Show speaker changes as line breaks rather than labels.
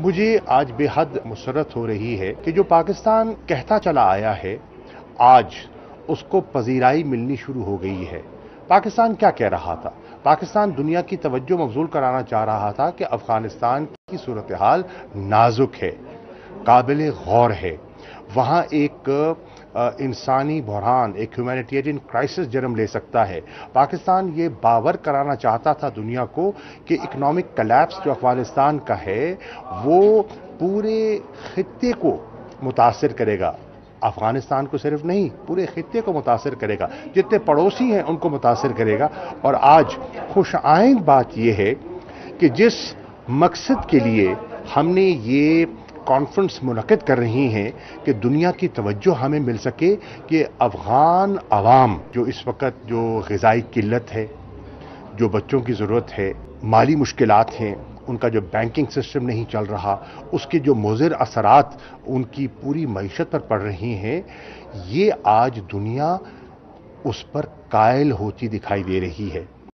मुझे आज बेहद मुसरत हो रही है कि जो पाकिस्तान कहता चला आया है, आज उसको पजीराई मिलनी शुरू हो गई है। पाकिस्तान क्या कह रहा था? पाकिस्तान दुनिया की तवज्जो मबजूल कराना चाह रहा था कि अफ़गानिस्तान की सूरत हाल नाजुक है, काबिल गौर है। वहाँ एक इंसानी बहरान एक ह्यूमैनिटेरियन क्राइसिस जन्म ले सकता है। पाकिस्तान ये बावर कराना चाहता था दुनिया को कि इकोनॉमिक कलेप्स जो अफ़गानिस्तान का है, वो पूरे खत्े को मुतासर करेगा। अफ़गानिस्तान को सिर्फ़ नहीं, पूरे खत्े को मुतासर करेगा। जितने पड़ोसी हैं, उनको मुतासर करेगा। और आज खुश आइंद बात यह है कि जिस मकसद के लिए हमने ये कॉन्फ्रेंस मुनद कर रही हैं कि दुनिया की तवज्जो हमें मिल सके कि अफ़गान आवाम जो इस वक्त जो गज़ाई किल्लत है, जो बच्चों की ज़रूरत है, माली मुश्किल हैं, उनका जो बैंकिंग सिस्टम नहीं चल रहा, उसके जो मुजर असरात उनकी पूरी मीशत पर पड़ रही हैं, ये आज दुनिया उस पर कायल होती दिखाई दे रही है।